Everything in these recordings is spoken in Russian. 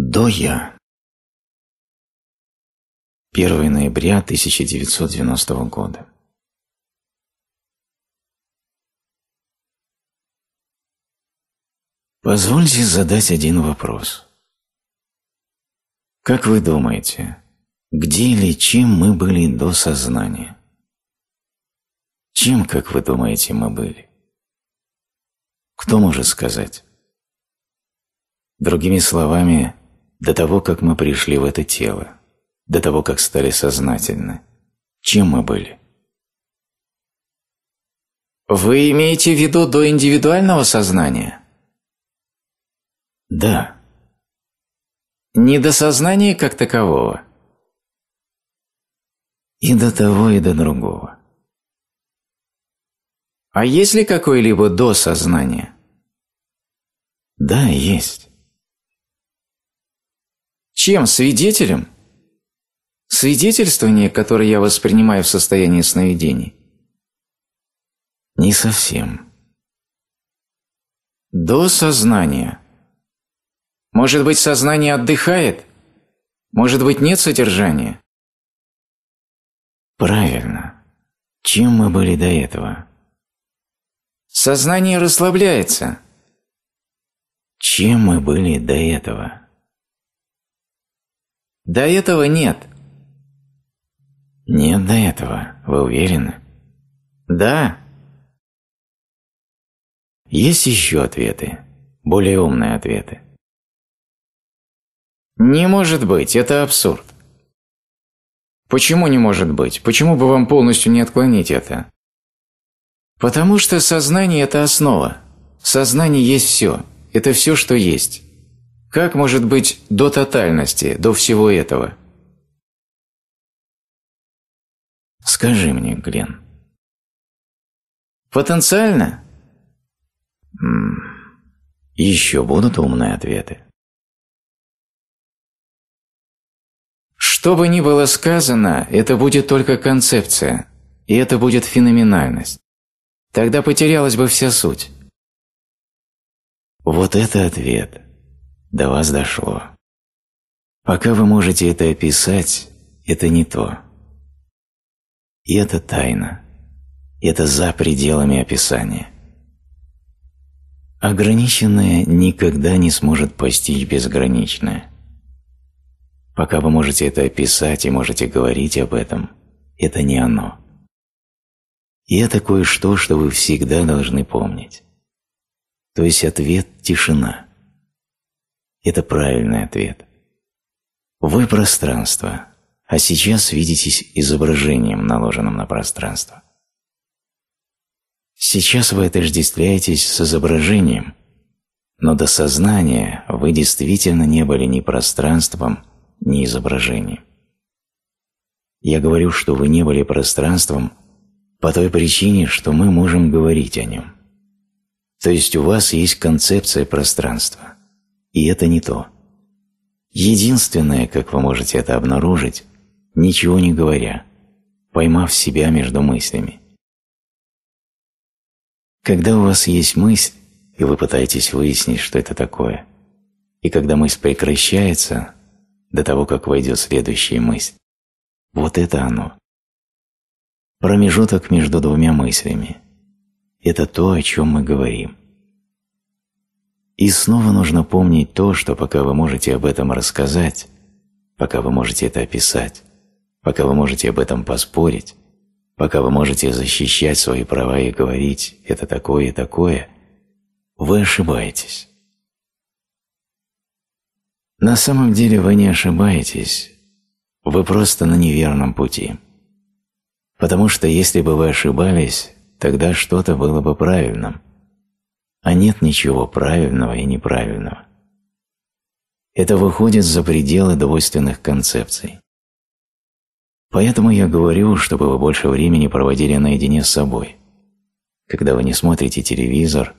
До я. 1 ноября 1990 года. Позвольте задать один вопрос. Как вы думаете, где или чем мы были до сознания? Чем, как вы думаете, мы были? Кто может сказать? Другими словами, до того, как мы пришли в это тело, до того, как стали сознательны, чем мы были? Вы имеете в виду до индивидуального сознания? Да. Не до сознания как такового? И до того, и до другого. А есть ли какое-либо до сознания? Да, есть. Чем? Свидетелем? Свидетельствование, которое я воспринимаю в состоянии сновидений? Не совсем. До сознания. Может быть, сознание отдыхает? Может быть, нет содержания? Правильно. Чем мы были до этого? Сознание расслабляется. Чем мы были до этого? До этого нет. Нет до этого, вы уверены? Да. Есть еще ответы, более умные ответы. Не может быть, это абсурд. Почему не может быть? Почему бы вам полностью не отклонить это? Потому что сознание – это основа. Сознание есть все. Это все, что есть. Как может быть до тотальности, до всего этого? Скажи мне, Глен. Потенциально? М -м, еще будут умные ответы. Что бы ни было сказано, это будет только концепция, и это будет феноменальность. Тогда потерялась бы вся суть. Вот это ответ. До вас дошло. Пока вы можете это описать, это не то. И это тайна. Это за пределами описания. Ограниченное никогда не сможет постичь безграничное. Пока вы можете это описать и можете говорить об этом, это не оно. И это кое-что, что вы всегда должны помнить. То есть ответ – тишина. Это правильный ответ. Вы – пространство, а сейчас видитесь изображением, наложенным на пространство. Сейчас вы отождествляетесь с изображением, но до сознания вы действительно не были ни пространством, ни изображением. Я говорю, что вы не были пространством – по той причине, что мы можем говорить о нем. То есть у вас есть концепция пространства, и это не то. Единственное, как вы можете это обнаружить, ничего не говоря, поймав себя между мыслями. Когда у вас есть мысль, и вы пытаетесь выяснить, что это такое, и когда мысль прекращается, до того, как войдет следующая мысль, вот это оно. Промежуток между двумя мыслями – это то, о чем мы говорим. И снова нужно помнить то, что пока вы можете об этом рассказать, пока вы можете это описать, пока вы можете об этом поспорить, пока вы можете защищать свои права и говорить «это такое и такое», вы ошибаетесь. На самом деле вы не ошибаетесь, вы просто на неверном пути. Потому что если бы вы ошибались, тогда что-то было бы правильным. А нет ничего правильного и неправильного. Это выходит за пределы двойственных концепций. Поэтому я говорю, чтобы вы больше времени проводили наедине с собой. Когда вы не смотрите телевизор,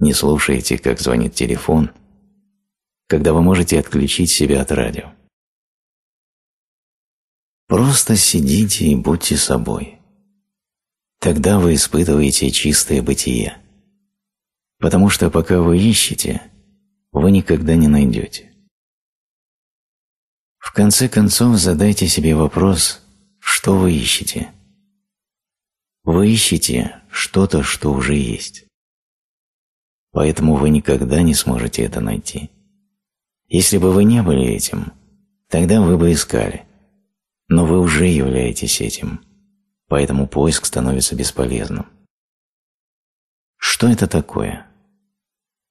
не слушаете, как звонит телефон, когда вы можете отключить себя от радио. Просто сидите и будьте собой. Тогда вы испытываете чистое бытие. Потому что пока вы ищете, вы никогда не найдете. В конце концов задайте себе вопрос, что вы ищете. Вы ищете что-то, что уже есть. Поэтому вы никогда не сможете это найти. Если бы вы не были этим, тогда вы бы искали. Но вы уже являетесь этим, поэтому поиск становится бесполезным. Что это такое?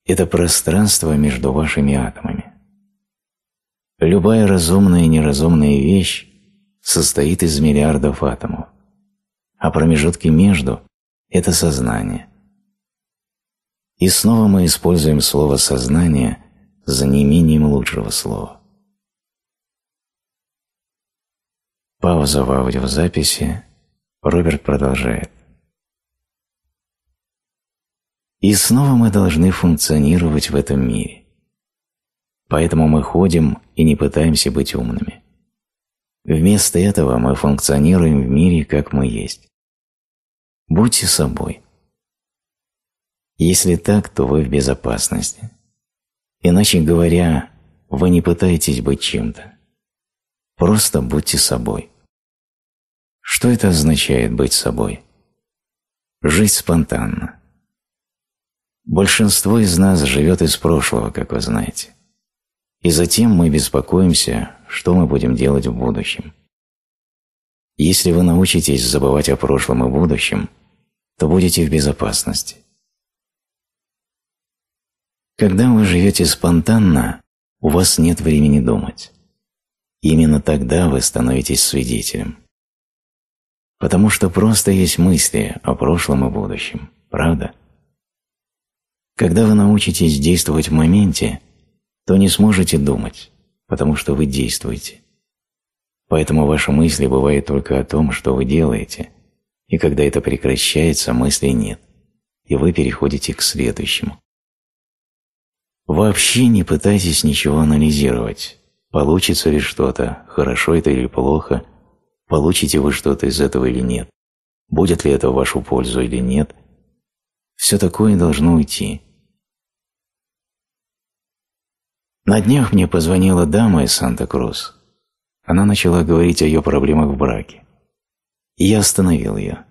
Это пространство между вашими атомами. Любая разумная и неразумная вещь состоит из миллиардов атомов, а промежутки между – это сознание. И снова мы используем слово «сознание» за неимением лучшего слова. Пауза в аудиозаписи. Роберт продолжает. И снова мы должны функционировать в этом мире. Поэтому мы ходим и не пытаемся быть умными. Вместо этого мы функционируем в мире, как мы есть. Будьте собой. Если так, то вы в безопасности. Иначе говоря, вы не пытаетесь быть чем-то. Просто будьте собой. Что это означает быть собой? Жить спонтанно. Большинство из нас живет из прошлого, как вы знаете. И затем мы беспокоимся, что мы будем делать в будущем. Если вы научитесь забывать о прошлом и будущем, то будете в безопасности. Когда вы живете спонтанно, у вас нет времени думать. Именно тогда вы становитесь свидетелем. Потому что просто есть мысли о прошлом и будущем, правда? Когда вы научитесь действовать в моменте, то не сможете думать, потому что вы действуете. Поэтому ваши мысли бывают только о том, что вы делаете, и когда это прекращается, мыслей нет, и вы переходите к следующему. Вообще не пытайтесь ничего анализировать, Получится ли что-то, хорошо это или плохо, получите вы что-то из этого или нет, будет ли это в вашу пользу или нет, все такое должно уйти. На днях мне позвонила дама из Санта-Крус. Она начала говорить о ее проблемах в браке. И я остановил ее.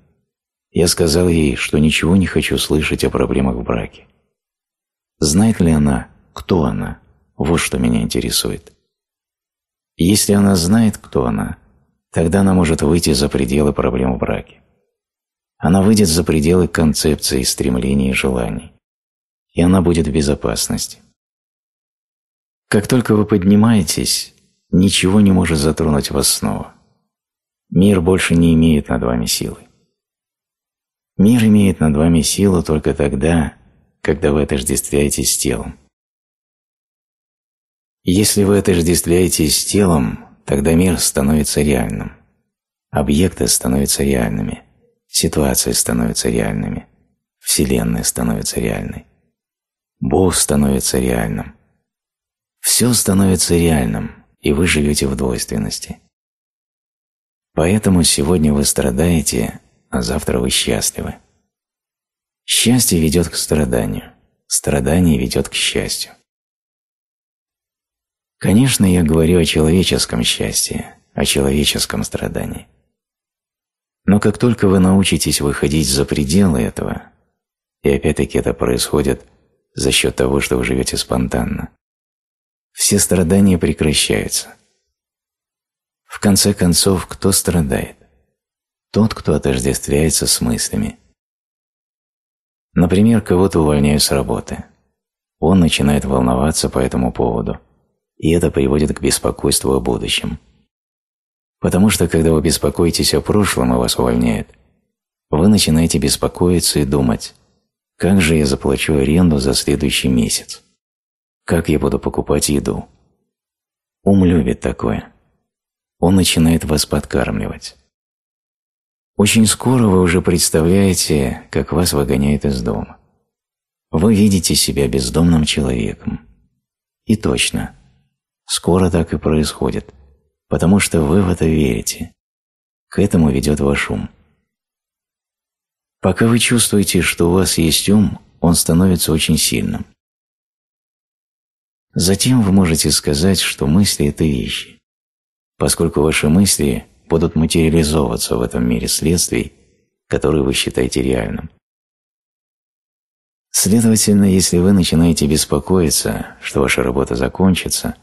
Я сказал ей, что ничего не хочу слышать о проблемах в браке. Знает ли она, кто она? Вот что меня интересует. Если она знает, кто она, тогда она может выйти за пределы проблем в браке. Она выйдет за пределы концепции, стремлений и желаний. И она будет в безопасности. Как только вы поднимаетесь, ничего не может затронуть вас снова. Мир больше не имеет над вами силы. Мир имеет над вами силу только тогда, когда вы отождествляетесь с телом. Если вы отождествляетесь с телом, тогда мир становится реальным. Объекты становятся реальными. Ситуации становятся реальными. Вселенная становится реальной. Бог становится реальным. Все становится реальным, и вы живете в двойственности. Поэтому сегодня вы страдаете, а завтра вы счастливы. Счастье ведет к страданию, страдание ведет к счастью. Конечно, я говорю о человеческом счастье, о человеческом страдании. Но как только вы научитесь выходить за пределы этого, и опять-таки это происходит за счет того, что вы живете спонтанно, все страдания прекращаются. В конце концов, кто страдает? Тот, кто отождествляется с мыслями. Например, кого-то увольняют с работы. Он начинает волноваться по этому поводу – и это приводит к беспокойству о будущем. Потому что когда вы беспокоитесь о прошлом и вас увольняют, вы начинаете беспокоиться и думать, как же я заплачу аренду за следующий месяц? Как я буду покупать еду? Ум любит такое. Он начинает вас подкармливать. Очень скоро вы уже представляете, как вас выгоняют из дома. Вы видите себя бездомным человеком. И точно, Скоро так и происходит, потому что вы в это верите. К этому ведет ваш ум. Пока вы чувствуете, что у вас есть ум, он становится очень сильным. Затем вы можете сказать, что мысли – это вещи. поскольку ваши мысли будут материализовываться в этом мире следствий, которые вы считаете реальным. Следовательно, если вы начинаете беспокоиться, что ваша работа закончится,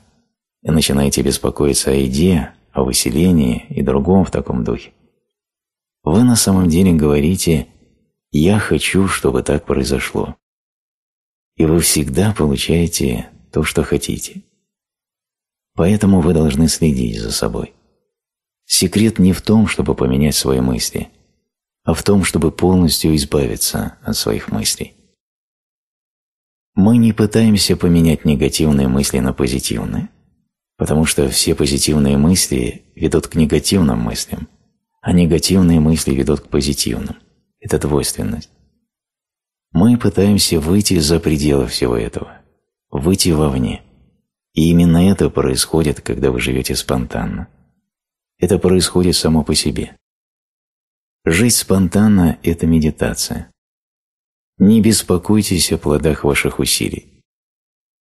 и начинаете беспокоиться о еде, о выселении и другом в таком духе, вы на самом деле говорите «я хочу, чтобы так произошло». И вы всегда получаете то, что хотите. Поэтому вы должны следить за собой. Секрет не в том, чтобы поменять свои мысли, а в том, чтобы полностью избавиться от своих мыслей. Мы не пытаемся поменять негативные мысли на позитивные, потому что все позитивные мысли ведут к негативным мыслям, а негативные мысли ведут к позитивным. Это двойственность. Мы пытаемся выйти за пределы всего этого, выйти вовне. И именно это происходит, когда вы живете спонтанно. Это происходит само по себе. Жить спонтанно – это медитация. Не беспокойтесь о плодах ваших усилий.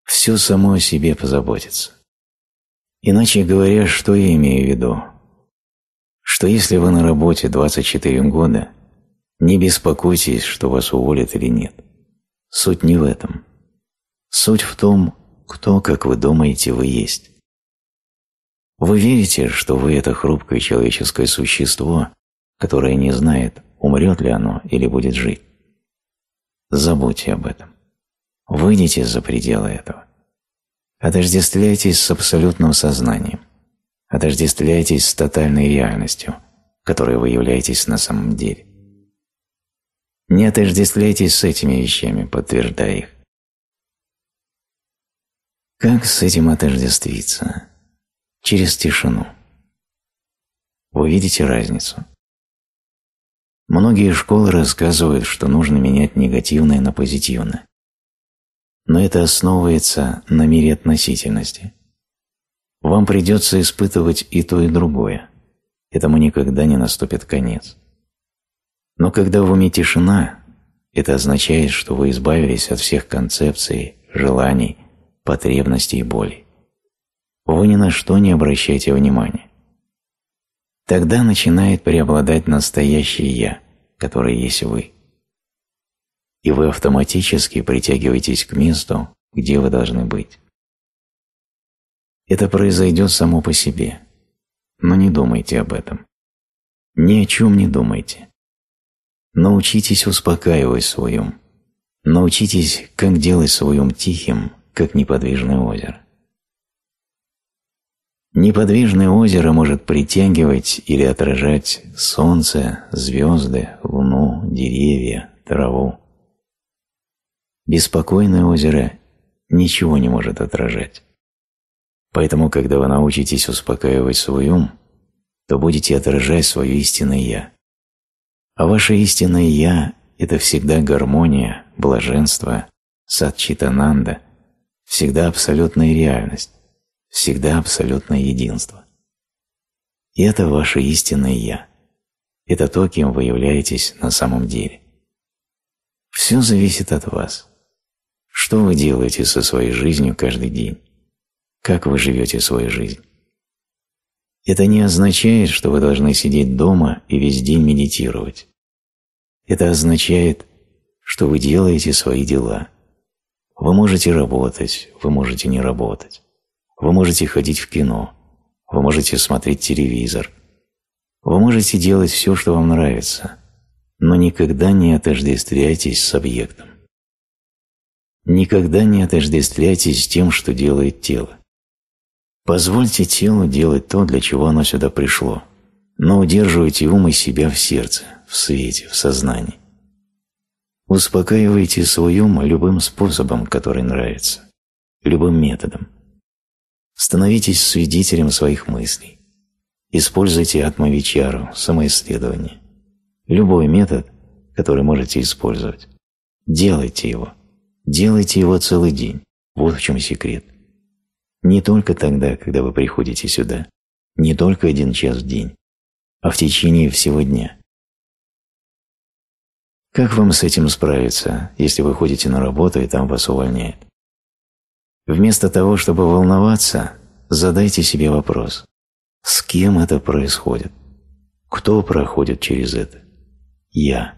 Все само о себе позаботится. Иначе говоря, что я имею в виду? Что если вы на работе 24 года, не беспокойтесь, что вас уволят или нет. Суть не в этом. Суть в том, кто, как вы думаете, вы есть. Вы верите, что вы – это хрупкое человеческое существо, которое не знает, умрет ли оно или будет жить. Забудьте об этом. Выйдите за пределы этого. Отождествляйтесь с абсолютным сознанием. Отождествляйтесь с тотальной реальностью, которой вы являетесь на самом деле. Не отождествляйтесь с этими вещами, подтверждая их. Как с этим отождествиться? Через тишину. Вы видите разницу? Многие школы рассказывают, что нужно менять негативное на позитивное. Но это основывается на мире относительности. Вам придется испытывать и то, и другое. Этому никогда не наступит конец. Но когда в уме тишина, это означает, что вы избавились от всех концепций, желаний, потребностей и боли. Вы ни на что не обращаете внимания. Тогда начинает преобладать настоящее «я», которое есть вы. И вы автоматически притягиваетесь к месту, где вы должны быть. Это произойдет само по себе, но не думайте об этом. Ни о чем не думайте. Научитесь успокаивать свой ум. Научитесь, как делать свой ум тихим, как неподвижное озеро. Неподвижное озеро может притягивать или отражать солнце, звезды, луну, деревья, траву. Беспокойное озеро ничего не может отражать. Поэтому, когда вы научитесь успокаивать свой ум, то будете отражать свое истинное «я». А ваше истинное «я» – это всегда гармония, блаженство, садчитананда, всегда абсолютная реальность всегда абсолютное единство. И это ваше истинное «Я». Это то, кем вы являетесь на самом деле. Все зависит от вас. Что вы делаете со своей жизнью каждый день? Как вы живете свою жизнь? Это не означает, что вы должны сидеть дома и весь день медитировать. Это означает, что вы делаете свои дела. Вы можете работать, вы можете не работать. Вы можете ходить в кино, вы можете смотреть телевизор, вы можете делать все, что вам нравится, но никогда не отождествляйтесь с объектом. Никогда не отождествляйтесь с тем, что делает тело. Позвольте телу делать то, для чего оно сюда пришло, но удерживайте ум и себя в сердце, в свете, в сознании. Успокаивайте свой ум любым способом, который нравится, любым методом. Становитесь свидетелем своих мыслей. Используйте атмавичару, самоисследование. Любой метод, который можете использовать. Делайте его. Делайте его целый день. Вот в чем секрет. Не только тогда, когда вы приходите сюда, не только один час в день, а в течение всего дня. Как вам с этим справиться, если вы ходите на работу и там вас увольняют? Вместо того, чтобы волноваться, задайте себе вопрос. С кем это происходит? Кто проходит через это? Я.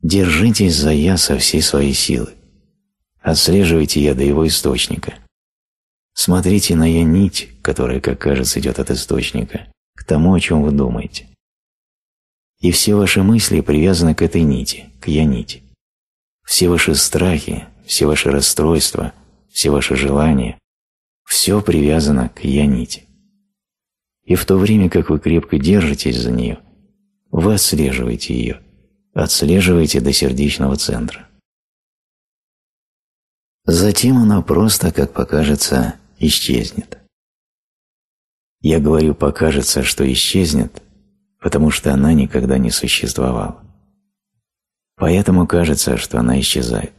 Держитесь за «я» со всей своей силы. Отслеживайте «я» до его источника. Смотрите на «я» нить, которая, как кажется, идет от источника, к тому, о чем вы думаете. И все ваши мысли привязаны к этой нити, к «я» нити. Все ваши страхи, все ваши расстройства, все ваши желания – все привязано к «я» нити. И в то время, как вы крепко держитесь за нее, вы отслеживаете ее, отслеживаете до сердечного центра. Затем она просто, как покажется, исчезнет. Я говорю «покажется, что исчезнет», потому что она никогда не существовала. Поэтому кажется, что она исчезает.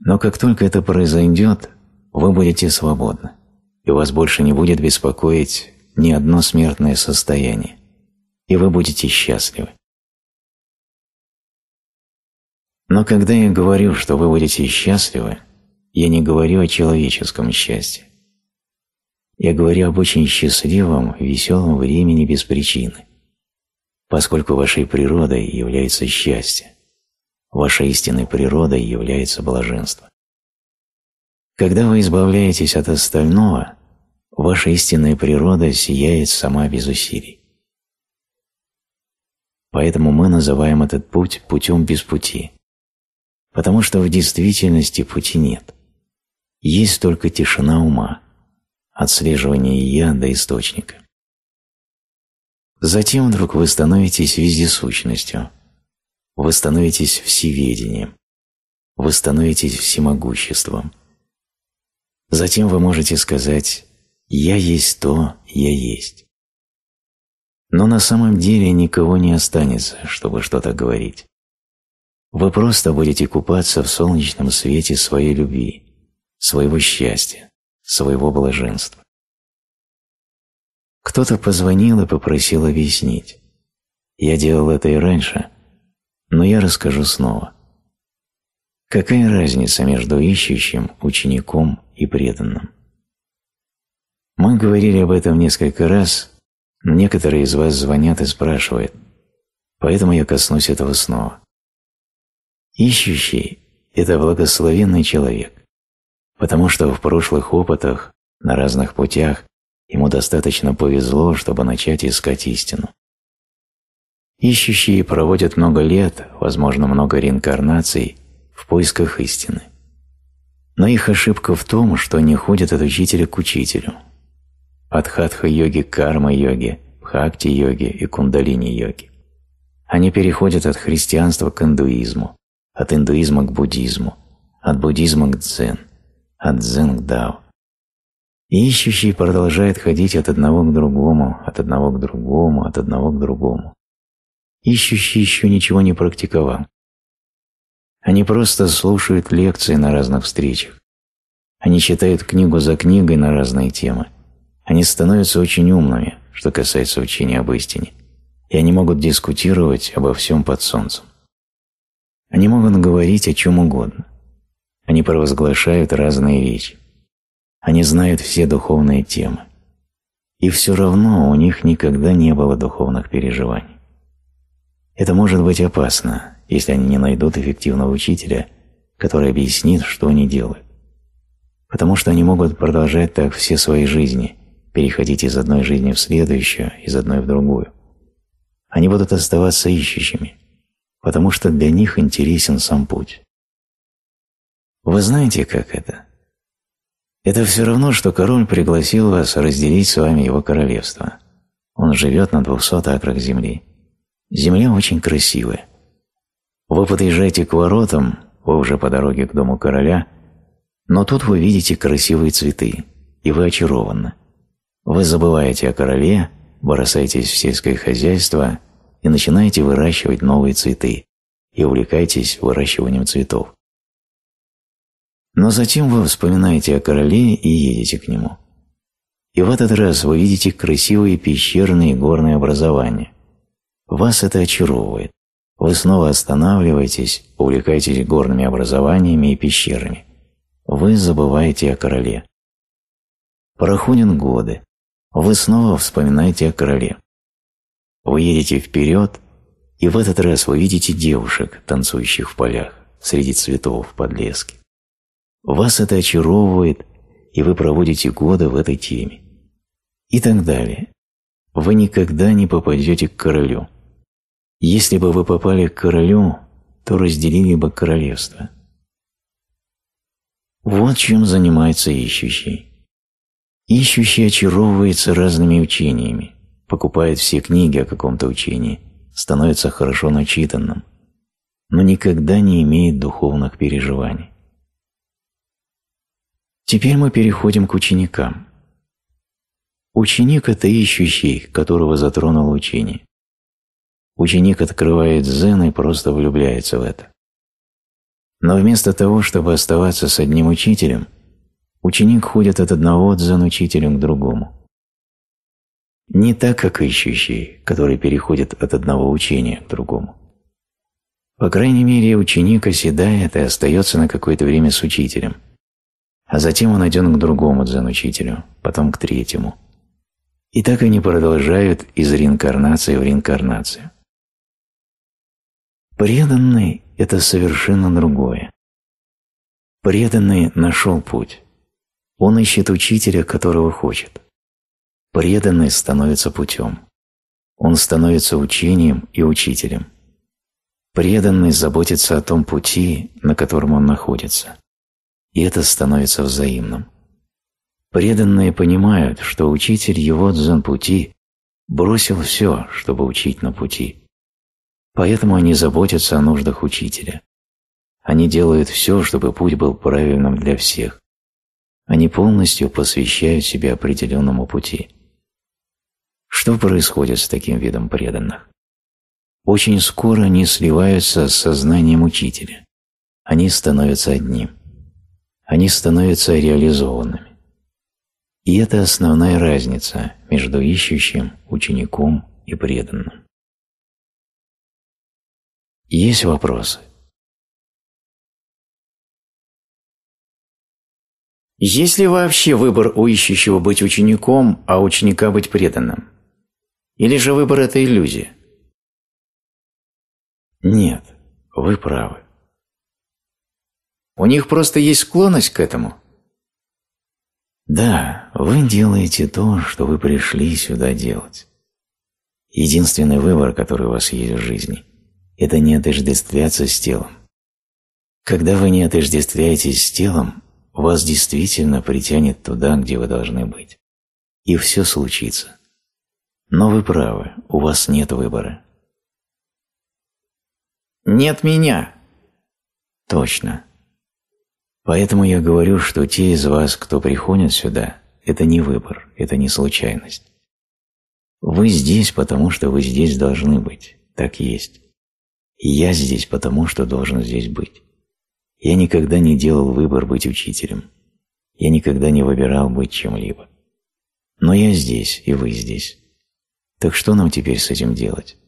Но как только это произойдет, вы будете свободны, и вас больше не будет беспокоить ни одно смертное состояние, и вы будете счастливы. Но когда я говорю, что вы будете счастливы, я не говорю о человеческом счастье. Я говорю об очень счастливом, веселом времени без причины, поскольку вашей природой является счастье. Вашей истинной природой является блаженство. Когда вы избавляетесь от остального, ваша истинная природа сияет сама без усилий. Поэтому мы называем этот путь путем без пути, потому что в действительности пути нет. Есть только тишина ума, отслеживание «я» до источника. Затем вдруг вы становитесь вездесущностью – вы становитесь всеведением, вы становитесь всемогуществом. Затем вы можете сказать «Я есть то, я есть». Но на самом деле никого не останется, чтобы что-то говорить. Вы просто будете купаться в солнечном свете своей любви, своего счастья, своего блаженства. Кто-то позвонил и попросил объяснить. Я делал это и раньше, но я расскажу снова. Какая разница между ищущим, учеником и преданным? Мы говорили об этом несколько раз, но некоторые из вас звонят и спрашивают, поэтому я коснусь этого снова. Ищущий – это благословенный человек, потому что в прошлых опытах, на разных путях, ему достаточно повезло, чтобы начать искать истину. Ищущие проводят много лет, возможно, много реинкарнаций, в поисках истины. Но их ошибка в том, что они ходят от учителя к учителю. От хатха-йоги к карма-йоге, бхакти-йоге и кундалини-йоге. Они переходят от христианства к индуизму, от индуизма к буддизму, от буддизма к дзен, от дзен к дао. И ищущий продолжает ходить от одного к другому, от одного к другому, от одного к другому ищущий еще ничего не практиковал. Они просто слушают лекции на разных встречах. Они читают книгу за книгой на разные темы. Они становятся очень умными, что касается учения об истине, и они могут дискутировать обо всем под солнцем. Они могут говорить о чем угодно. Они провозглашают разные речи. Они знают все духовные темы. И все равно у них никогда не было духовных переживаний. Это может быть опасно, если они не найдут эффективного учителя, который объяснит, что они делают. Потому что они могут продолжать так все свои жизни, переходить из одной жизни в следующую, из одной в другую. Они будут оставаться ищущими, потому что для них интересен сам путь. Вы знаете, как это? Это все равно, что король пригласил вас разделить с вами его королевство. Он живет на двухсот акрах земли. Земля очень красивая. Вы подъезжаете к воротам, вы уже по дороге к дому короля, но тут вы видите красивые цветы, и вы очарованы. Вы забываете о короле, бросаетесь в сельское хозяйство и начинаете выращивать новые цветы и увлекаетесь выращиванием цветов. Но затем вы вспоминаете о короле и едете к нему. И в этот раз вы видите красивые пещерные горные образования, вас это очаровывает. Вы снова останавливаетесь, увлекаетесь горными образованиями и пещерами. Вы забываете о короле. Проходят годы. вы снова вспоминаете о короле. Вы едете вперед, и в этот раз вы видите девушек, танцующих в полях, среди цветов в подлеске. Вас это очаровывает, и вы проводите годы в этой теме. И так далее. Вы никогда не попадете к королю. Если бы вы попали к королю, то разделили бы королевство. Вот чем занимается ищущий. Ищущий очаровывается разными учениями, покупает все книги о каком-то учении, становится хорошо начитанным, но никогда не имеет духовных переживаний. Теперь мы переходим к ученикам. Ученик – это ищущий, которого затронуло учение. Ученик открывает дзен и просто влюбляется в это. Но вместо того, чтобы оставаться с одним учителем, ученик ходит от одного дзен-учителя к другому. Не так, как ищущий, который переходит от одного учения к другому. По крайней мере, ученик оседает и остается на какое-то время с учителем, а затем он идет к другому дзен-учителю, потом к третьему. И так они продолжают из реинкарнации в реинкарнацию. Преданный – это совершенно другое. Преданный нашел путь. Он ищет учителя, которого хочет. Преданный становится путем. Он становится учением и учителем. Преданный заботится о том пути, на котором он находится. И это становится взаимным. Преданные понимают, что учитель его дзен-пути бросил все, чтобы учить на пути. Поэтому они заботятся о нуждах учителя. Они делают все, чтобы путь был правильным для всех. Они полностью посвящают себя определенному пути. Что происходит с таким видом преданных? Очень скоро они сливаются с сознанием учителя. Они становятся одним. Они становятся реализованными. И это основная разница между ищущим, учеником и преданным. Есть вопросы? Есть ли вообще выбор у ищущего быть учеником, а ученика быть преданным? Или же выбор – это иллюзия? Нет, вы правы. У них просто есть склонность к этому? Да, вы делаете то, что вы пришли сюда делать. Единственный выбор, который у вас есть в жизни – это не отождествляться с телом. Когда вы не отождествляетесь с телом, вас действительно притянет туда, где вы должны быть. И все случится. Но вы правы, у вас нет выбора. Нет меня. Точно. Поэтому я говорю, что те из вас, кто приходит сюда, это не выбор, это не случайность. Вы здесь, потому что вы здесь должны быть, так есть. И я здесь, потому что должен здесь быть. Я никогда не делал выбор быть учителем. Я никогда не выбирал быть чем-либо. Но я здесь, и вы здесь. Так что нам теперь с этим делать?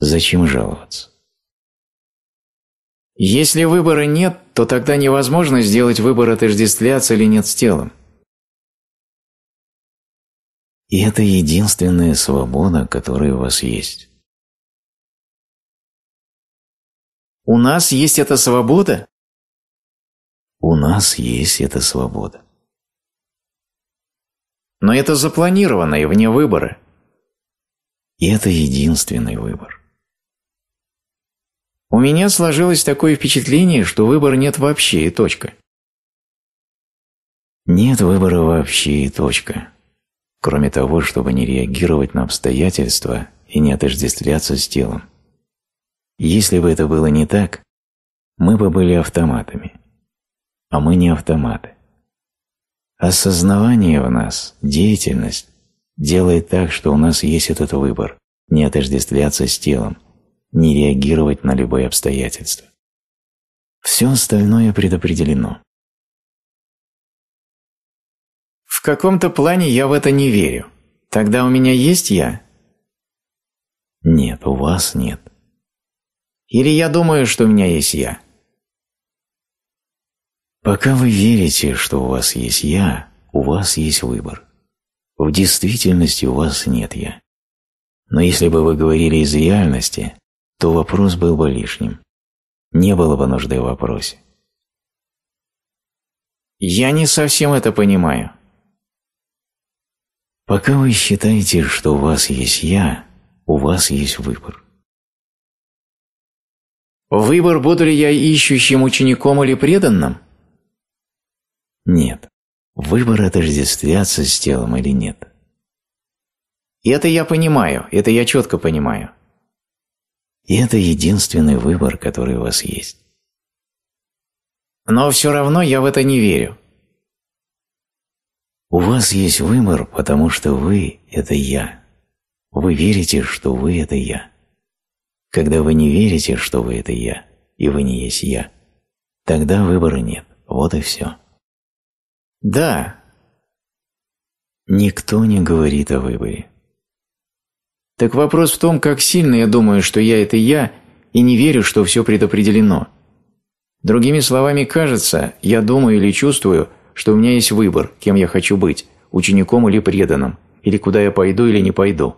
Зачем жаловаться? Если выбора нет, то тогда невозможно сделать выбор отождествляться или нет с телом. И это единственная свобода, которая у вас есть. У нас есть эта свобода? У нас есть эта свобода. Но это запланировано и вне выбора. И это единственный выбор. У меня сложилось такое впечатление, что выбора нет вообще и точка. Нет выбора вообще и точка. Кроме того, чтобы не реагировать на обстоятельства и не отождествляться с телом. Если бы это было не так, мы бы были автоматами. А мы не автоматы. Осознавание в нас, деятельность, делает так, что у нас есть этот выбор – не отождествляться с телом, не реагировать на любые обстоятельства. Все остальное предопределено. В каком-то плане я в это не верю. Тогда у меня есть я? Нет, у вас нет. Или я думаю, что у меня есть я? Пока вы верите, что у вас есть «я», у вас есть выбор. В действительности у вас нет «я». Но если бы вы говорили из реальности, то вопрос был бы лишним. Не было бы нужды в вопросе. Я не совсем это понимаю. Пока вы считаете, что у вас есть «я», у вас есть выбор. Выбор, буду ли я ищущим учеником или преданным? Нет. Выбор отождествляться с телом или нет. И это я понимаю, это я четко понимаю. И это единственный выбор, который у вас есть. Но все равно я в это не верю. У вас есть выбор, потому что вы – это я. Вы верите, что вы – это я. Когда вы не верите, что вы – это я, и вы не есть я, тогда выбора нет. Вот и все. Да. Никто не говорит о выборе. Так вопрос в том, как сильно я думаю, что я – это я, и не верю, что все предопределено. Другими словами, кажется, я думаю или чувствую, что у меня есть выбор, кем я хочу быть – учеником или преданным, или куда я пойду или не пойду.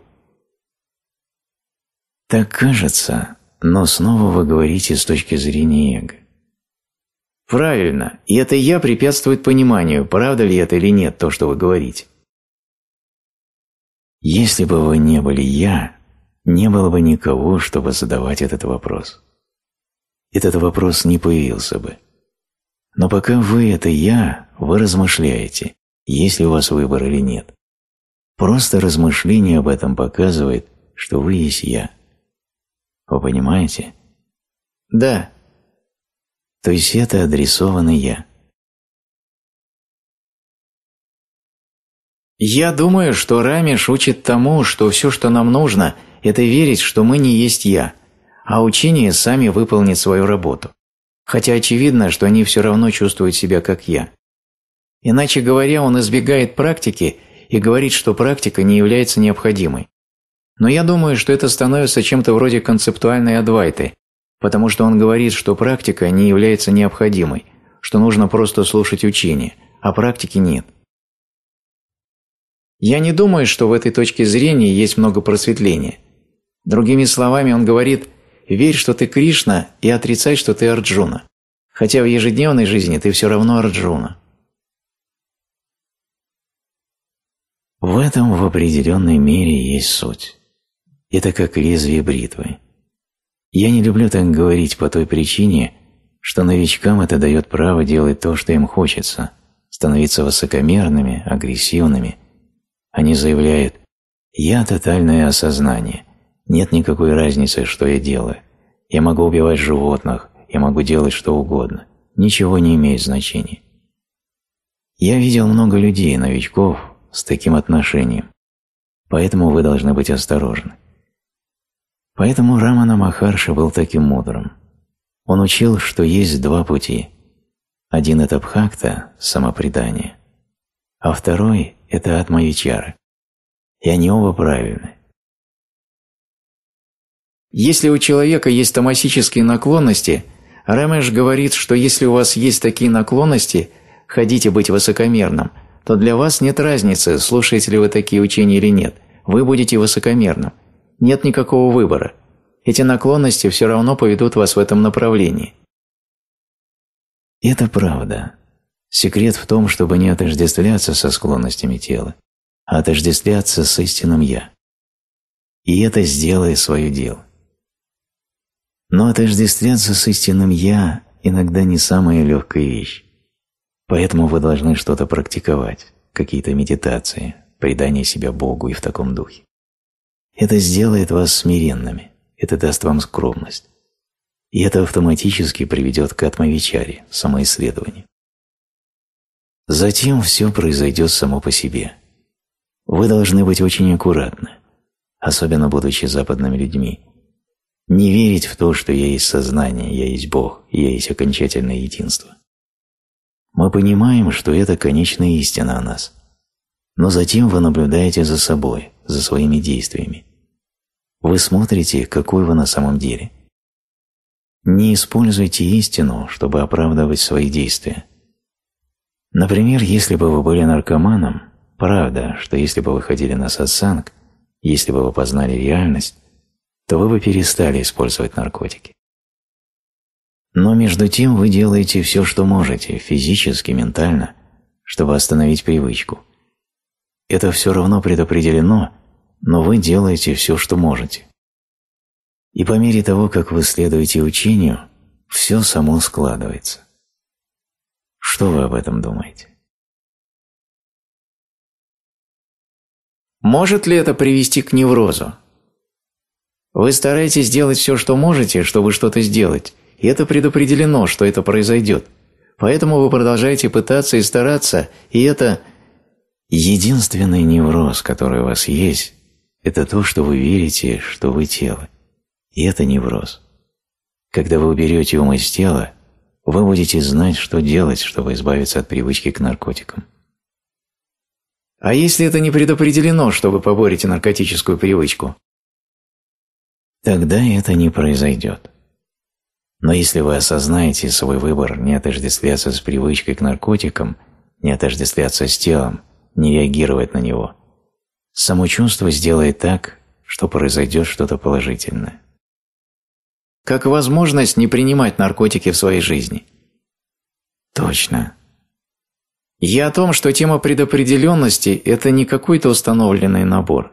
Так кажется, но снова вы говорите с точки зрения эго. Правильно, и это «я» препятствует пониманию, правда ли это или нет, то, что вы говорите. Если бы вы не были «я», не было бы никого, чтобы задавать этот вопрос. Этот вопрос не появился бы. Но пока вы – это «я», вы размышляете, есть ли у вас выбор или нет. Просто размышление об этом показывает, что вы есть «я». Вы понимаете? Да. То есть это адресовано «я». Я думаю, что Рамиш учит тому, что все, что нам нужно, это верить, что мы не есть «я», а учение сами выполнит свою работу. Хотя очевидно, что они все равно чувствуют себя как «я». Иначе говоря, он избегает практики и говорит, что практика не является необходимой. Но я думаю, что это становится чем-то вроде концептуальной адвайты, потому что он говорит, что практика не является необходимой, что нужно просто слушать учение, а практики нет. Я не думаю, что в этой точке зрения есть много просветления. Другими словами, он говорит «верь, что ты Кришна, и отрицай, что ты Арджуна». Хотя в ежедневной жизни ты все равно Арджуна. В этом в определенной мере есть суть. Это как лезвие бритвы. Я не люблю так говорить по той причине, что новичкам это дает право делать то, что им хочется, становиться высокомерными, агрессивными – они заявляют «Я – тотальное осознание, нет никакой разницы, что я делаю. Я могу убивать животных, я могу делать что угодно, ничего не имеет значения». Я видел много людей, новичков, с таким отношением, поэтому вы должны быть осторожны. Поэтому Рамана Махарши был таким мудрым. Он учил, что есть два пути. Один – это бхакта, самопредание, а второй – это атмавичара. И они оба правильны. Если у человека есть тамасические наклонности, Рамеш говорит, что если у вас есть такие наклонности, хотите быть высокомерным, то для вас нет разницы, слушаете ли вы такие учения или нет, вы будете высокомерным. Нет никакого выбора. Эти наклонности все равно поведут вас в этом направлении. Это правда. Секрет в том, чтобы не отождествляться со склонностями тела, а отождествляться с истинным «я». И это сделает свое дело. Но отождествляться с истинным «я» иногда не самая легкая вещь. Поэтому вы должны что-то практиковать, какие-то медитации, предание себя Богу и в таком духе. Это сделает вас смиренными, это даст вам скромность. И это автоматически приведет к атмавичаре, самоисследованию. Затем все произойдет само по себе. Вы должны быть очень аккуратны, особенно будучи западными людьми. Не верить в то, что я есть сознание, я есть Бог, я есть окончательное единство. Мы понимаем, что это конечная истина о нас. Но затем вы наблюдаете за собой, за своими действиями. Вы смотрите, какой вы на самом деле. Не используйте истину, чтобы оправдывать свои действия. Например, если бы вы были наркоманом, правда, что если бы вы ходили на сатсанг, если бы вы познали реальность, то вы бы перестали использовать наркотики. Но между тем вы делаете все, что можете, физически, ментально, чтобы остановить привычку. Это все равно предопределено, но вы делаете все, что можете. И по мере того, как вы следуете учению, все само складывается. Что вы об этом думаете? Может ли это привести к неврозу? Вы стараетесь делать все, что можете, чтобы что-то сделать, и это предопределено, что это произойдет. Поэтому вы продолжаете пытаться и стараться, и это... Единственный невроз, который у вас есть, это то, что вы верите, что вы тело. И это невроз. Когда вы уберете ум из тела, вы будете знать, что делать, чтобы избавиться от привычки к наркотикам. А если это не предопределено, что вы поборете наркотическую привычку? Тогда это не произойдет. Но если вы осознаете свой выбор не отождествляться с привычкой к наркотикам, не отождествляться с телом, не реагировать на него, само чувство сделает так, что произойдет что-то положительное. Как возможность не принимать наркотики в своей жизни. Точно. Я о том, что тема предопределенности – это не какой-то установленный набор.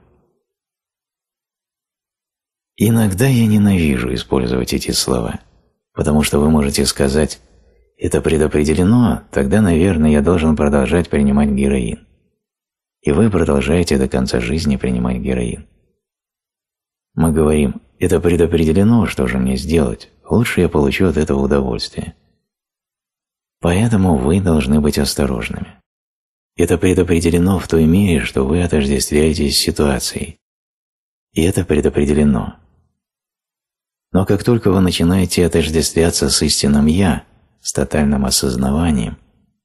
Иногда я ненавижу использовать эти слова – Потому что вы можете сказать «это предопределено, тогда, наверное, я должен продолжать принимать героин». И вы продолжаете до конца жизни принимать героин. Мы говорим «это предопределено, что же мне сделать? Лучше я получу от этого удовольствие». Поэтому вы должны быть осторожными. Это предопределено в той мере, что вы отождествляетесь с ситуацией. И это предопределено. Но как только вы начинаете отождествляться с истинным «я», с тотальным осознаванием,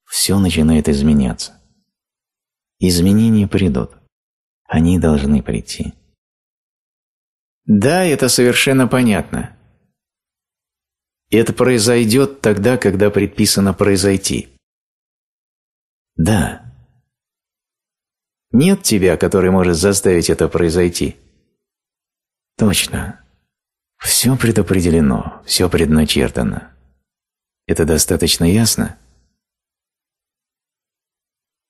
все начинает изменяться. Изменения придут. Они должны прийти. Да, это совершенно понятно. Это произойдет тогда, когда предписано произойти. Да. Нет тебя, который может заставить это произойти. Точно. Все предопределено, все предначертано. Это достаточно ясно?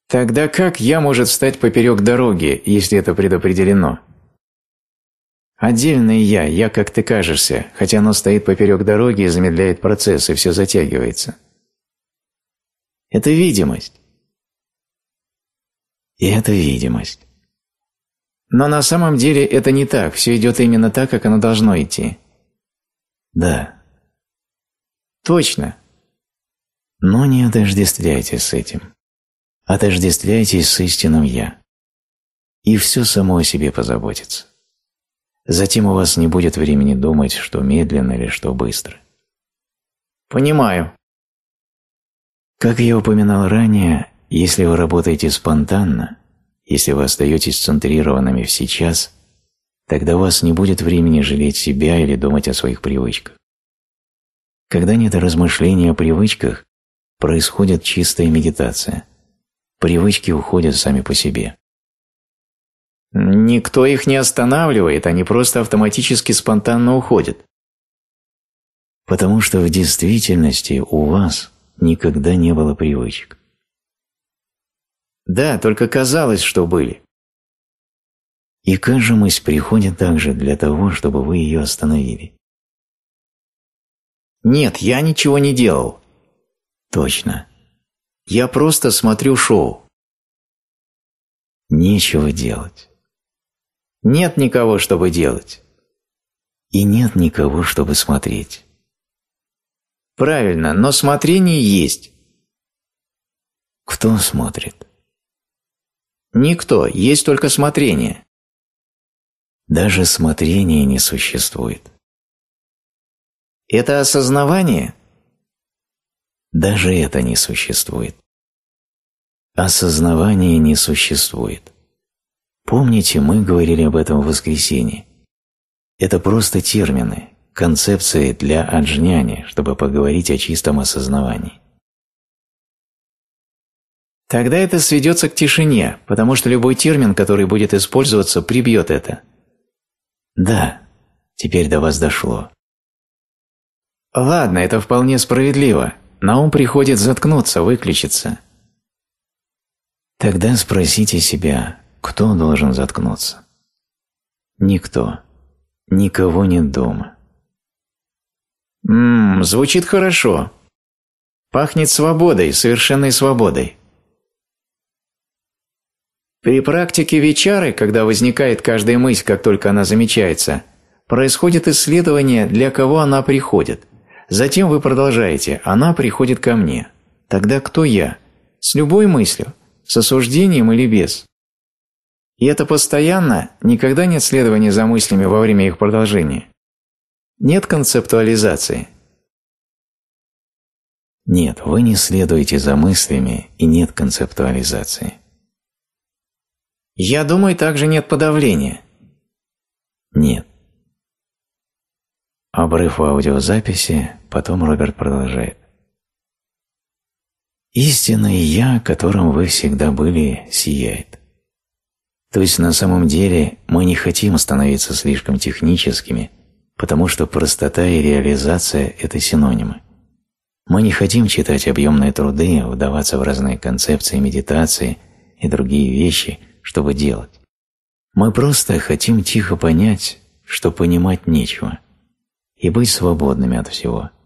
Тогда как я может встать поперек дороги, если это предопределено? Отдельное я, я как ты кажешься, хотя оно стоит поперек дороги и замедляет процесс, и все затягивается. Это видимость. И это видимость. Но на самом деле это не так, все идет именно так, как оно должно идти. Да. Точно. Но не отождествляйтесь с этим. Отождествляйтесь с истинным «Я». И все само о себе позаботится. Затем у вас не будет времени думать, что медленно или что быстро. Понимаю. Как я упоминал ранее, если вы работаете спонтанно, если вы остаетесь центрированными в сейчас, тогда у вас не будет времени жалеть себя или думать о своих привычках. Когда нет размышления о привычках, происходит чистая медитация. Привычки уходят сами по себе. Никто их не останавливает, они просто автоматически спонтанно уходят. Потому что в действительности у вас никогда не было привычек. Да, только казалось, что были. И кажемость приходит также для того, чтобы вы ее остановили. Нет, я ничего не делал. Точно. Я просто смотрю шоу. Нечего делать. Нет никого, чтобы делать. И нет никого, чтобы смотреть. Правильно, но смотрение есть. Кто смотрит? Никто, есть только смотрение. Даже смотрения не существует. Это осознавание? Даже это не существует. Осознавание не существует. Помните, мы говорили об этом в воскресенье. Это просто термины, концепции для отжняния, чтобы поговорить о чистом осознавании. Тогда это сведется к тишине, потому что любой термин, который будет использоваться, прибьет это. Да, теперь до вас дошло. Ладно, это вполне справедливо. На ум приходит заткнуться, выключиться. Тогда спросите себя, кто должен заткнуться? Никто. Никого нет дома. Ммм, звучит хорошо. Пахнет свободой, совершенной свободой. При практике вечары, когда возникает каждая мысль, как только она замечается, происходит исследование, для кого она приходит. Затем вы продолжаете «она приходит ко мне». Тогда кто я? С любой мыслью, с осуждением или без? И это постоянно, никогда нет следования за мыслями во время их продолжения. Нет концептуализации. Нет, вы не следуете за мыслями и нет концептуализации. Я думаю, также нет подавления. Нет. Обрыв аудиозаписи, потом Роберт продолжает. Истинное «Я», которым вы всегда были, сияет. То есть на самом деле мы не хотим становиться слишком техническими, потому что простота и реализация – это синонимы. Мы не хотим читать объемные труды, вдаваться в разные концепции медитации и другие вещи, чтобы делать. Мы просто хотим тихо понять, что понимать нечего, и быть свободными от всего –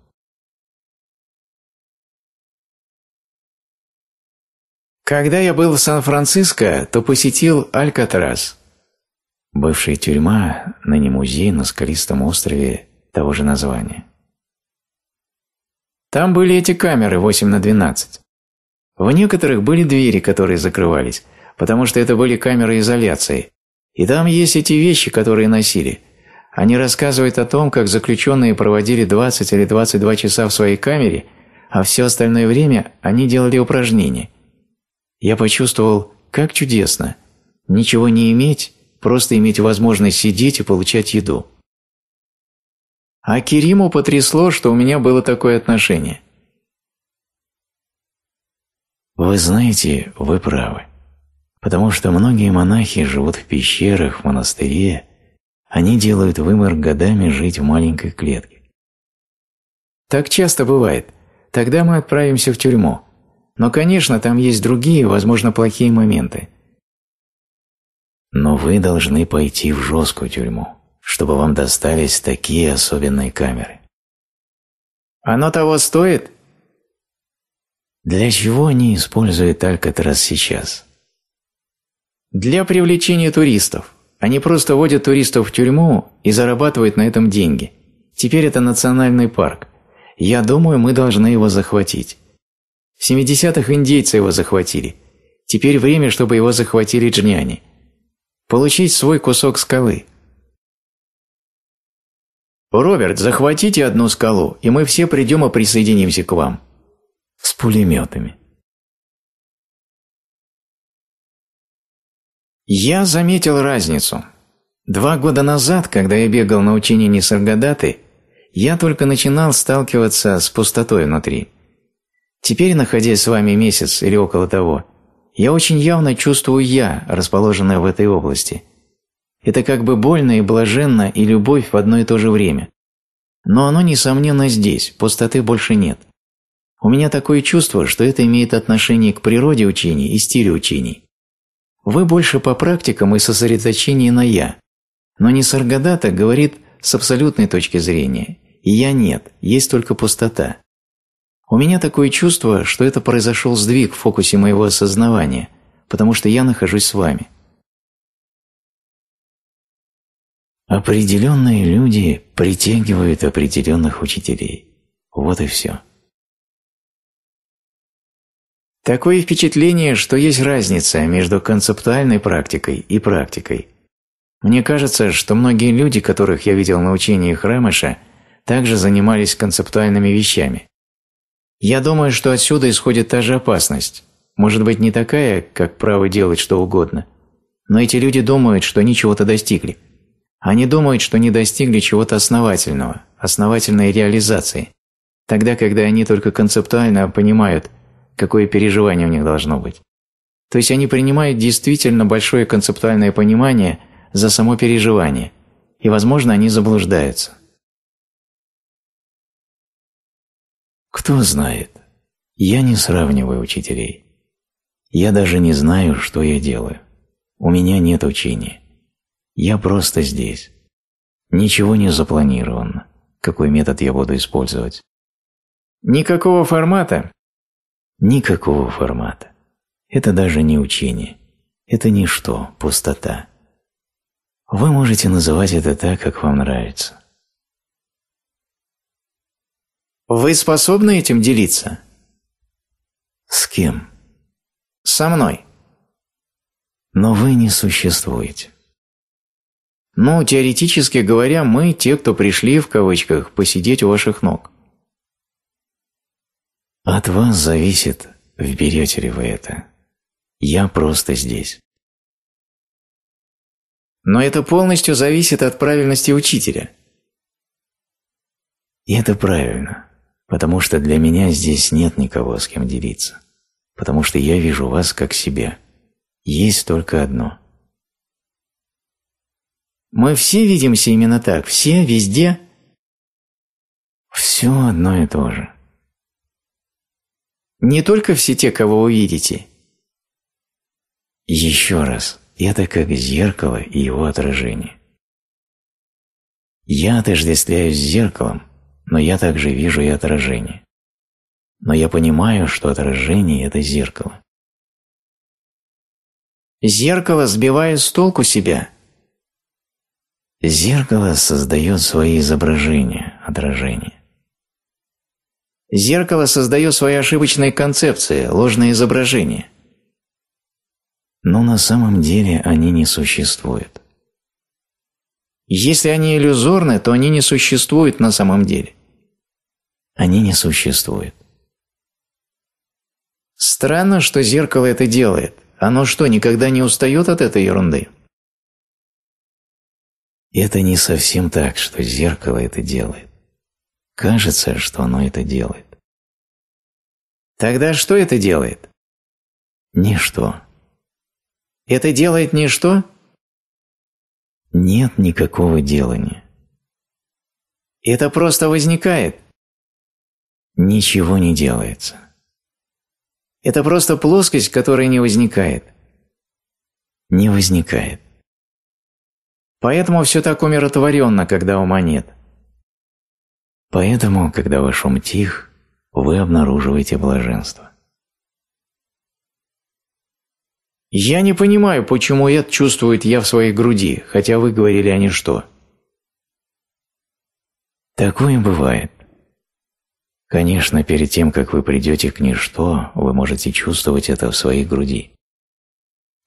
Когда я был в Сан-Франциско, то посетил Алькатрас. Бывшая тюрьма, ныне музей на скалистом острове того же названия. Там были эти камеры 8 на 12. В некоторых были двери, которые закрывались, потому что это были камеры изоляции. И там есть эти вещи, которые носили. Они рассказывают о том, как заключенные проводили 20 или 22 часа в своей камере, а все остальное время они делали упражнения я почувствовал, как чудесно. Ничего не иметь, просто иметь возможность сидеть и получать еду. А Кериму потрясло, что у меня было такое отношение. Вы знаете, вы правы. Потому что многие монахи живут в пещерах, в монастыре, они делают выбор годами жить в маленькой клетке. Так часто бывает. Тогда мы отправимся в тюрьму. Но, конечно, там есть другие, возможно, плохие моменты. Но вы должны пойти в жесткую тюрьму, чтобы вам достались такие особенные камеры. Оно того стоит? Для чего они используют Алькатрас сейчас? Для привлечения туристов. Они просто водят туристов в тюрьму и зарабатывают на этом деньги. Теперь это национальный парк. Я думаю, мы должны его захватить. В 70-х индейцы его захватили. Теперь время, чтобы его захватили джняне. Получить свой кусок скалы. «Роберт, захватите одну скалу, и мы все придем и присоединимся к вам». С пулеметами. Я заметил разницу. Два года назад, когда я бегал на учение Нисаргадаты, я только начинал сталкиваться с пустотой внутри. Теперь, находясь с вами месяц или около того, я очень явно чувствую «я», расположенное в этой области. Это как бы больно и блаженно и любовь в одно и то же время. Но оно, несомненно, здесь, пустоты больше нет. У меня такое чувство, что это имеет отношение к природе учений и стилю учений. Вы больше по практикам и сосредоточении на «я». Но не Саргадата говорит с абсолютной точки зрения. «я» нет, есть только пустота. У меня такое чувство, что это произошел сдвиг в фокусе моего осознавания, потому что я нахожусь с вами. Определенные люди притягивают определенных учителей. Вот и все. Такое впечатление, что есть разница между концептуальной практикой и практикой. Мне кажется, что многие люди, которых я видел на учениях Рамыша, также занимались концептуальными вещами. Я думаю, что отсюда исходит та же опасность. Может быть, не такая, как право делать что угодно. Но эти люди думают, что они чего-то достигли. Они думают, что не достигли чего-то основательного, основательной реализации. Тогда, когда они только концептуально понимают, какое переживание у них должно быть. То есть они принимают действительно большое концептуальное понимание за само переживание, и, возможно, они заблуждаются. Кто знает? Я не сравниваю учителей. Я даже не знаю, что я делаю. У меня нет учения. Я просто здесь. Ничего не запланировано. Какой метод я буду использовать? Никакого формата? Никакого формата. Это даже не учение. Это ничто, пустота. Вы можете называть это так, как вам нравится. Вы способны этим делиться? С кем? Со мной. Но вы не существуете. Ну, теоретически говоря, мы те, кто пришли, в кавычках, посидеть у ваших ног. От вас зависит, вберете ли вы это. Я просто здесь. Но это полностью зависит от правильности учителя. И это правильно, потому что для меня здесь нет никого, с кем делиться. Потому что я вижу вас как себя. Есть только одно. Мы все видимся именно так, все, везде. Все одно и то же. Не только все те, кого вы видите. Еще раз, это как зеркало и его отражение. Я отождествляюсь с зеркалом, но я также вижу и отражение. Но я понимаю, что отражение – это зеркало. Зеркало, сбивая с толку себя. Зеркало создает свои изображения, отражения. Зеркало создает свои ошибочные концепции, ложные изображения. Но на самом деле они не существуют. Если они иллюзорны, то они не существуют на самом деле. Они не существуют. Странно, что зеркало это делает. Оно что, никогда не устает от этой ерунды? Это не совсем так, что зеркало это делает. Кажется, что оно это делает. Тогда что это делает? Ничто. Это делает ничто? Нет никакого делания. Это просто возникает? Ничего не делается. Это просто плоскость, которая не возникает. Не возникает. Поэтому все так умиротворенно, когда ума нет. Поэтому, когда ваш ум тих, вы обнаруживаете блаженство. Я не понимаю, почему это чувствует я в своей груди, хотя вы говорили о ничто. Такое бывает. Конечно, перед тем, как вы придете к ничто, вы можете чувствовать это в своей груди.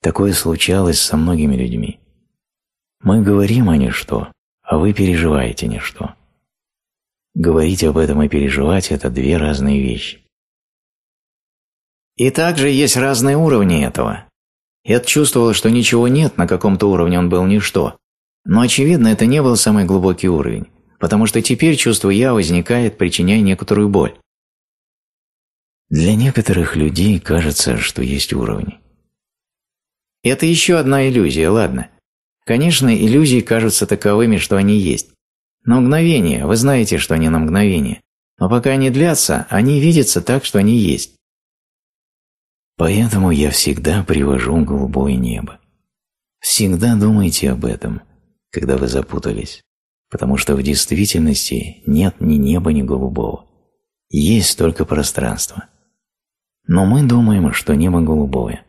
Такое случалось со многими людьми. Мы говорим о ничто, а вы переживаете ничто. Говорить об этом и переживать – это две разные вещи. И также есть разные уровни этого. Эд чувствовал, что ничего нет, на каком-то уровне он был ничто. Но, очевидно, это не был самый глубокий уровень потому что теперь чувство «я» возникает, причиняя некоторую боль. Для некоторых людей кажется, что есть уровни. Это еще одна иллюзия, ладно. Конечно, иллюзии кажутся таковыми, что они есть. Но мгновение, вы знаете, что они на мгновение. Но пока они длятся, они видятся так, что они есть. Поэтому я всегда привожу голубое небо. Всегда думайте об этом, когда вы запутались потому что в действительности нет ни неба, ни голубого. Есть только пространство. Но мы думаем, что небо голубое,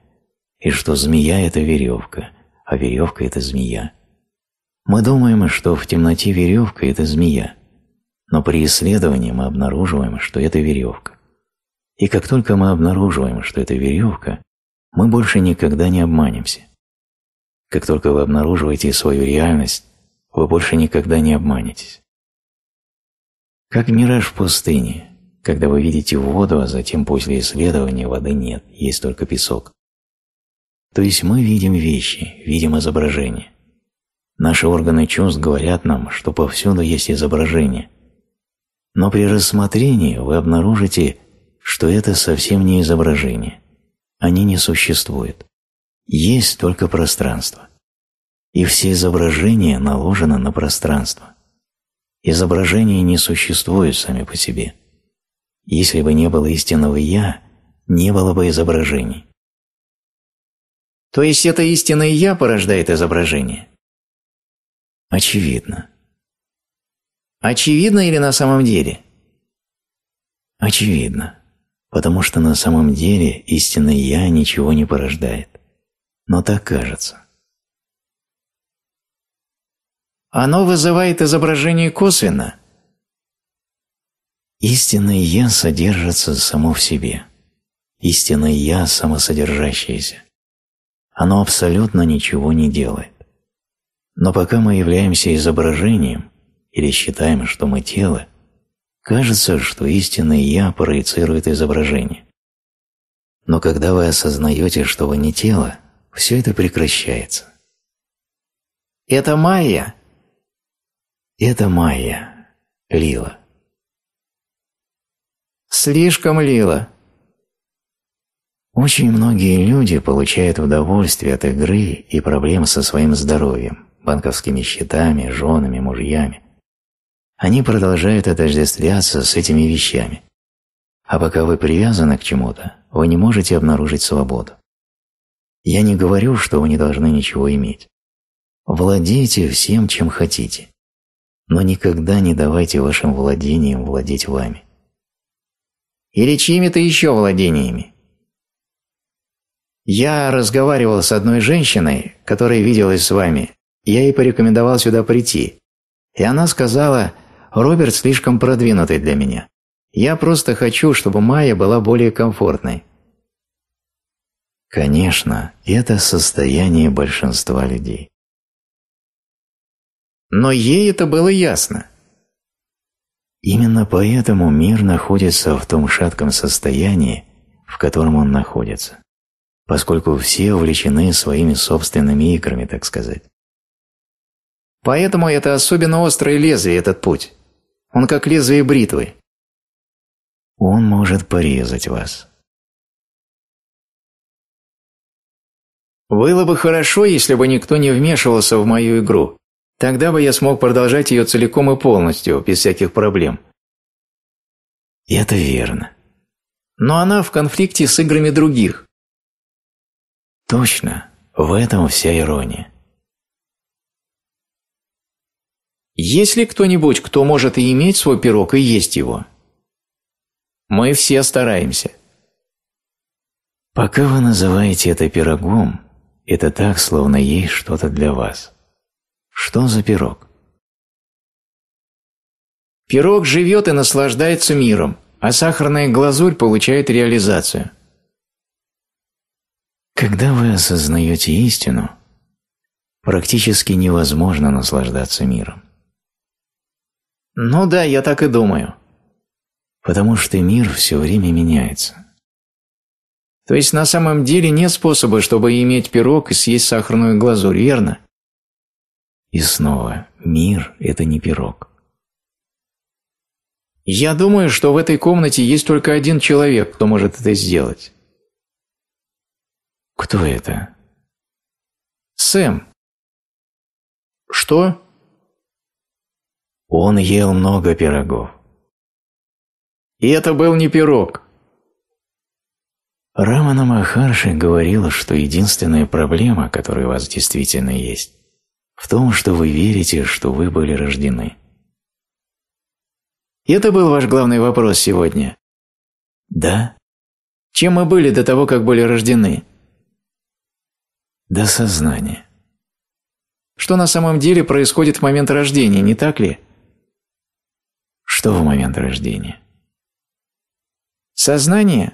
и что змея – это веревка, а веревка – это змея. Мы думаем, что в темноте веревка – это змея, но при исследовании мы обнаруживаем, что это веревка. И как только мы обнаруживаем, что это веревка, мы больше никогда не обманемся. Как только вы обнаруживаете свою реальность, вы больше никогда не обманетесь. Как мираж в пустыне, когда вы видите воду, а затем после исследования воды нет, есть только песок. То есть мы видим вещи, видим изображения. Наши органы чувств говорят нам, что повсюду есть изображение. Но при рассмотрении вы обнаружите, что это совсем не изображение. Они не существуют. есть только пространство. И все изображения наложены на пространство. Изображения не существуют сами по себе. Если бы не было истинного «я», не было бы изображений. То есть это истинное «я» порождает изображение? Очевидно. Очевидно или на самом деле? Очевидно, потому что на самом деле истинное «я» ничего не порождает. Но так кажется. Оно вызывает изображение косвенно. Истинное «я» содержится само в себе. Истинное «я» самосодержащееся. Оно абсолютно ничего не делает. Но пока мы являемся изображением или считаем, что мы тело, кажется, что истинное «я» проецирует изображение. Но когда вы осознаете, что вы не тело, все это прекращается. Это майя. Это майя, лила. Слишком лила. Очень многие люди получают удовольствие от игры и проблем со своим здоровьем, банковскими счетами, женами, мужьями. Они продолжают отождествляться с этими вещами. А пока вы привязаны к чему-то, вы не можете обнаружить свободу. Я не говорю, что вы не должны ничего иметь. Владейте всем, чем хотите но никогда не давайте вашим владениям владеть вами. Или чьими-то еще владениями. Я разговаривал с одной женщиной, которая виделась с вами. Я ей порекомендовал сюда прийти. И она сказала, Роберт слишком продвинутый для меня. Я просто хочу, чтобы Майя была более комфортной. Конечно, это состояние большинства людей. Но ей это было ясно. Именно поэтому мир находится в том шатком состоянии, в котором он находится, поскольку все увлечены своими собственными играми, так сказать. Поэтому это особенно острое лезвие, этот путь. Он как лезвие бритвы. Он может порезать вас. Было бы хорошо, если бы никто не вмешивался в мою игру, Тогда бы я смог продолжать ее целиком и полностью, без всяких проблем. Это верно. Но она в конфликте с играми других. Точно. В этом вся ирония. Есть ли кто-нибудь, кто может и иметь свой пирог, и есть его? Мы все стараемся. Пока вы называете это пирогом, это так, словно есть что-то для вас. Что за пирог? Пирог живет и наслаждается миром, а сахарная глазурь получает реализацию. Когда вы осознаете истину, практически невозможно наслаждаться миром. Ну да, я так и думаю. Потому что мир все время меняется. То есть на самом деле нет способа, чтобы иметь пирог и съесть сахарную глазурь, верно? И снова, мир – это не пирог. Я думаю, что в этой комнате есть только один человек, кто может это сделать. Кто это? Сэм. Что? Он ел много пирогов. И это был не пирог. Рамана Махарши говорила, что единственная проблема, которая у вас действительно есть, в том, что вы верите, что вы были рождены. Это был ваш главный вопрос сегодня? Да. Чем мы были до того, как были рождены? До сознания. Что на самом деле происходит в момент рождения, не так ли? Что в момент рождения? Сознание?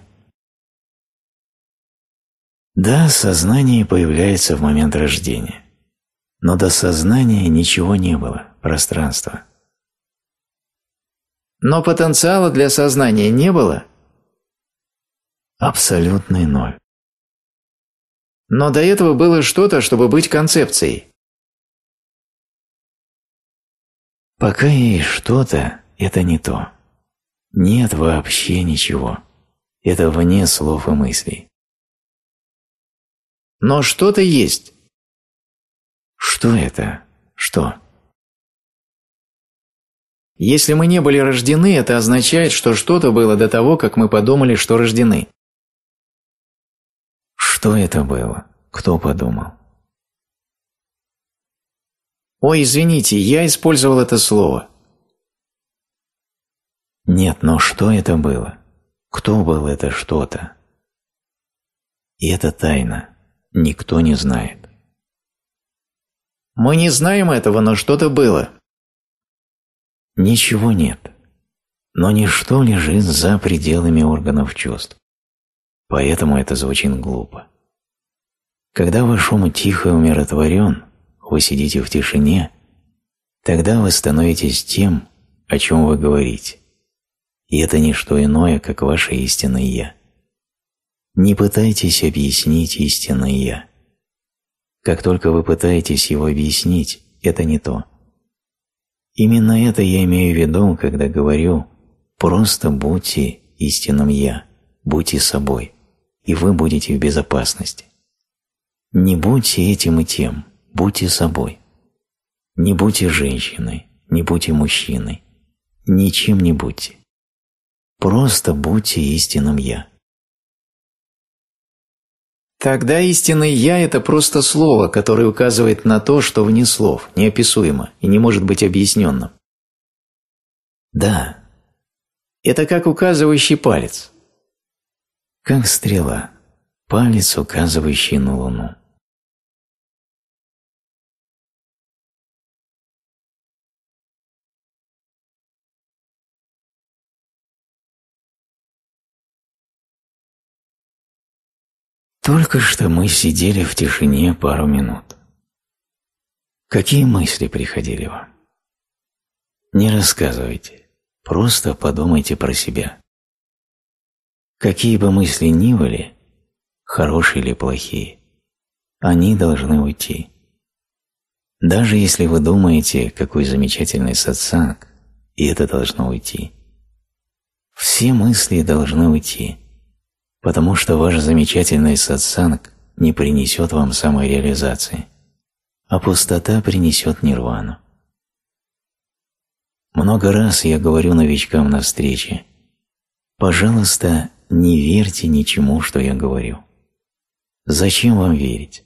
Да, сознание появляется в момент рождения. Но до сознания ничего не было, пространства. Но потенциала для сознания не было? Абсолютный ноль. Но до этого было что-то, чтобы быть концепцией. Пока есть что-то, это не то. Нет вообще ничего. Это вне слов и мыслей. Но что-то есть. Что это? Что? Если мы не были рождены, это означает, что что-то было до того, как мы подумали, что рождены. Что это было? Кто подумал? Ой, извините, я использовал это слово. Нет, но что это было? Кто был это что-то? И это тайна. Никто не знает. Мы не знаем этого, но что-то было. Ничего нет. Но ничто лежит за пределами органов чувств. Поэтому это звучит глупо. Когда ваш ум тихо и умиротворен, вы сидите в тишине, тогда вы становитесь тем, о чем вы говорите. И это не что иное, как ваше истинное «Я». Не пытайтесь объяснить истинное «Я». Как только вы пытаетесь его объяснить, это не то. Именно это я имею в виду, когда говорю «просто будьте истинным Я», будьте собой, и вы будете в безопасности. Не будьте этим и тем, будьте собой. Не будьте женщиной, не будьте мужчиной, ничем не будьте. Просто будьте истинным Я. Тогда истинное «я» – это просто слово, которое указывает на то, что вне слов, неописуемо и не может быть объясненным. Да. Это как указывающий палец. Как стрела, палец, указывающий на Луну. Только что мы сидели в тишине пару минут. Какие мысли приходили вам? Не рассказывайте, просто подумайте про себя. Какие бы мысли ни были, хорошие или плохие, они должны уйти. Даже если вы думаете, какой замечательный сатсанг, и это должно уйти. Все мысли должны уйти потому что ваш замечательный сатсанг не принесет вам самореализации, а пустота принесет нирвану. Много раз я говорю новичкам на встрече, пожалуйста, не верьте ничему, что я говорю. Зачем вам верить?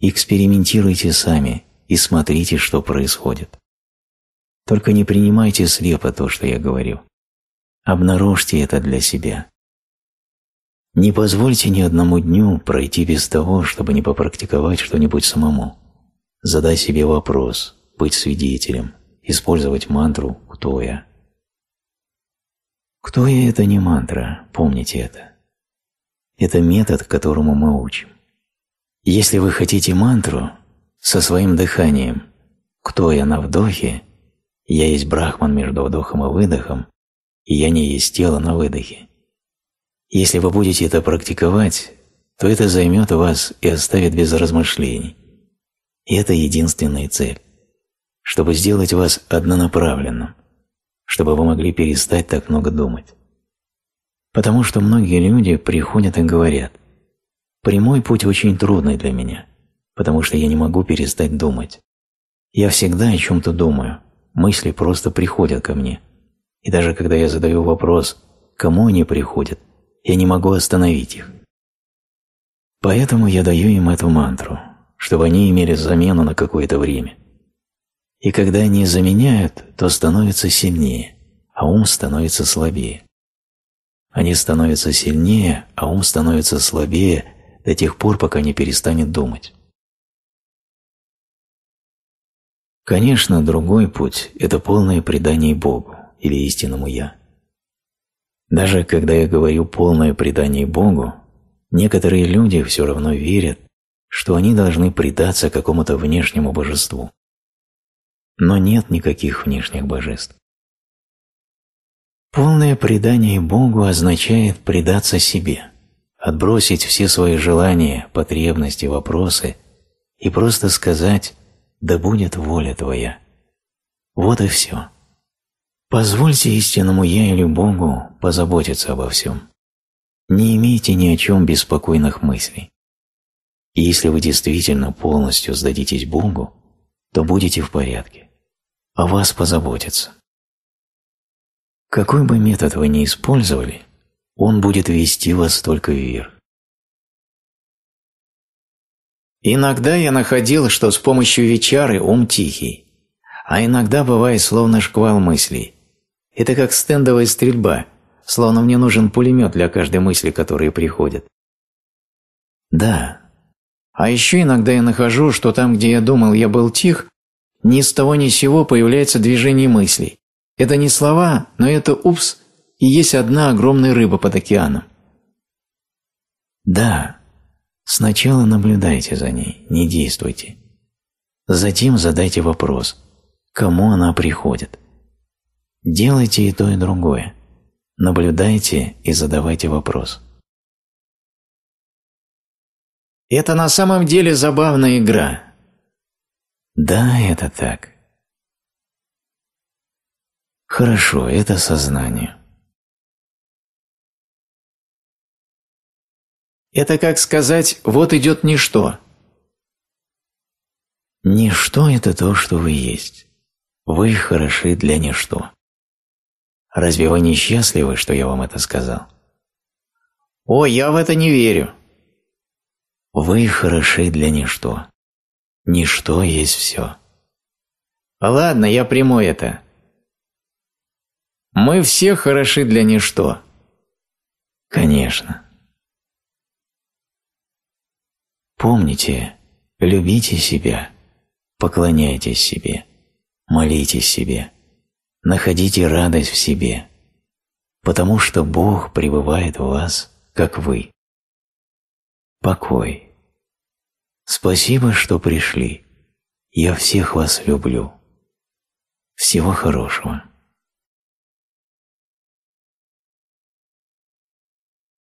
Экспериментируйте сами и смотрите, что происходит. Только не принимайте слепо то, что я говорю. Обнаружьте это для себя. Не позвольте ни одному дню пройти без того, чтобы не попрактиковать что-нибудь самому. Задай себе вопрос, быть свидетелем, использовать мантру «Кто я?». «Кто я» – это не мантра, помните это. Это метод, которому мы учим. Если вы хотите мантру, со своим дыханием «Кто я на вдохе?» «Я есть брахман между вдохом и выдохом», и «Я не есть тело на выдохе». Если вы будете это практиковать, то это займет вас и оставит без размышлений. И это единственная цель. Чтобы сделать вас однонаправленным, чтобы вы могли перестать так много думать. Потому что многие люди приходят и говорят, «Прямой путь очень трудный для меня, потому что я не могу перестать думать. Я всегда о чем-то думаю, мысли просто приходят ко мне. И даже когда я задаю вопрос, кому они приходят – я не могу остановить их. Поэтому я даю им эту мантру, чтобы они имели замену на какое-то время. И когда они заменяют, то становятся сильнее, а ум становится слабее. Они становятся сильнее, а ум становится слабее до тех пор, пока не перестанет думать. Конечно, другой путь – это полное предание Богу или истинному «Я». Даже когда я говорю полное предание Богу, некоторые люди все равно верят, что они должны предаться какому-то внешнему божеству. Но нет никаких внешних божеств. Полное предание Богу означает предаться себе, отбросить все свои желания, потребности, вопросы и просто сказать «да будет воля Твоя». Вот и все. Позвольте истинному Я или Богу позаботиться обо всем. Не имейте ни о чем беспокойных мыслей. И если вы действительно полностью сдадитесь Богу, то будете в порядке. О вас позаботятся. Какой бы метод вы ни использовали, он будет вести вас только вверх. Иногда я находил, что с помощью вечары ум тихий, а иногда бывает словно шквал мыслей. Это как стендовая стрельба, словно мне нужен пулемет для каждой мысли, которые приходят. Да. А еще иногда я нахожу, что там, где я думал, я был тих, ни с того ни с сего появляется движение мыслей. Это не слова, но это «упс» и есть одна огромная рыба под океаном. Да, сначала наблюдайте за ней, не действуйте. Затем задайте вопрос, кому она приходит. Делайте и то, и другое. Наблюдайте и задавайте вопрос. Это на самом деле забавная игра. Да, это так. Хорошо, это сознание. Это как сказать «вот идет ничто». Ничто – это то, что вы есть. Вы хороши для ничто. Разве вы не счастливы, что я вам это сказал? О, я в это не верю. Вы хороши для ничто. Ничто есть все. Ладно, я приму это. Мы все хороши для ничто. Конечно. Помните, любите себя, поклоняйтесь себе, молитесь себе, находите радость в себе, потому что Бог пребывает в вас, как вы. Покой. Спасибо, что пришли. Я всех вас люблю. Всего хорошего.